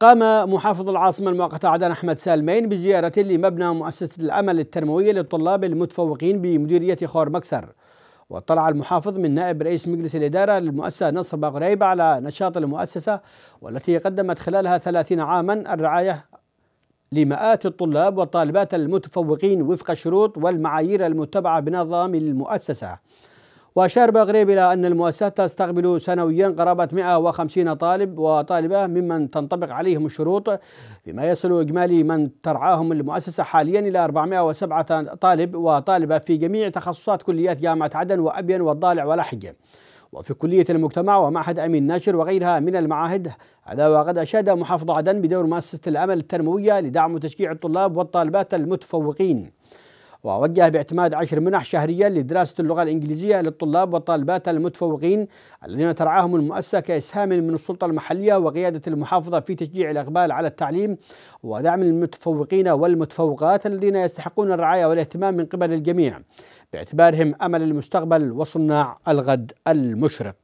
قام محافظ العاصمة المؤقتة عدن أحمد سالمين بزيارة لمبنى مؤسسة الأمل التنموية للطلاب المتفوقين بمديرية خور مكسر. واطلع المحافظ من نائب رئيس مجلس الإدارة للمؤسسة نصر باغريب على نشاط المؤسسة والتي قدمت خلالها ثلاثين عاما الرعاية لمئات الطلاب والطالبات المتفوقين وفق الشروط والمعايير المتبعة بنظام المؤسسة. وأشار بغريب إلى أن المؤسسة تستقبل سنويا قرابة 150 طالب وطالبة ممن تنطبق عليهم الشروط فيما يصل إجمالي من ترعاهم المؤسسة حاليا إلى 407 طالب وطالبة في جميع تخصصات كليات جامعة عدن وأبين والضالع ولحج وفي كلية المجتمع ومعهد أمين ناشر وغيرها من المعاهد هذا وقد أشاد محافظ عدن بدور مؤسسة الأمل التنموية لدعم وتشجيع الطلاب والطالبات المتفوقين. ووجه باعتماد عشر منح شهريا لدراسة اللغة الإنجليزية للطلاب والطالبات المتفوقين الذين ترعاهم المؤسسة كإسهام من السلطة المحلية وقيادة المحافظة في تشجيع الإقبال على التعليم ودعم المتفوقين والمتفوقات الذين يستحقون الرعاية والاهتمام من قبل الجميع. باعتبارهم أمل المستقبل وصناع الغد المشرق.